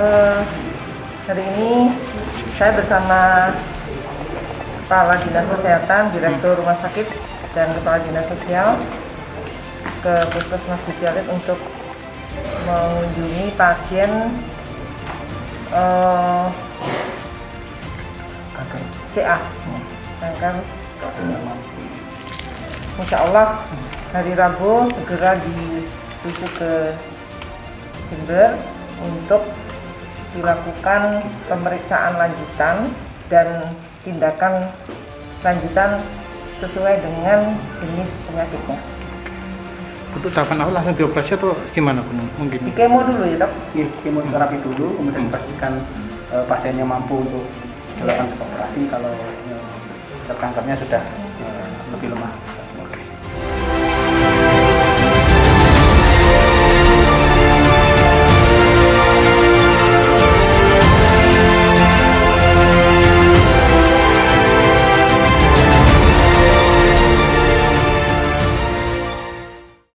Eh, hari ini saya bersama Kepala Dinas Kesehatan, Direktur Rumah Sakit, dan Kepala Dinas Sosial ke Puskesmas Butialit untuk mengunjungi pasien eh, CA, kanker Insya Allah hari Rabu segera dirujuk ke Jember untuk dilakukan pemeriksaan lanjutan dan tindakan lanjutan sesuai dengan jenis penyakitnya. Untuk tahapan awal langsung dioperasi atau gimana pun mungkin? Di kemo dulu ya dok? Iya, kemoterapi dulu, kemudian dipastikan eh, pasiennya mampu untuk dilakukan operasi kalau eh, kankernya sudah eh, lebih lemah.